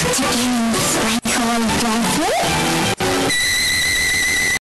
to gain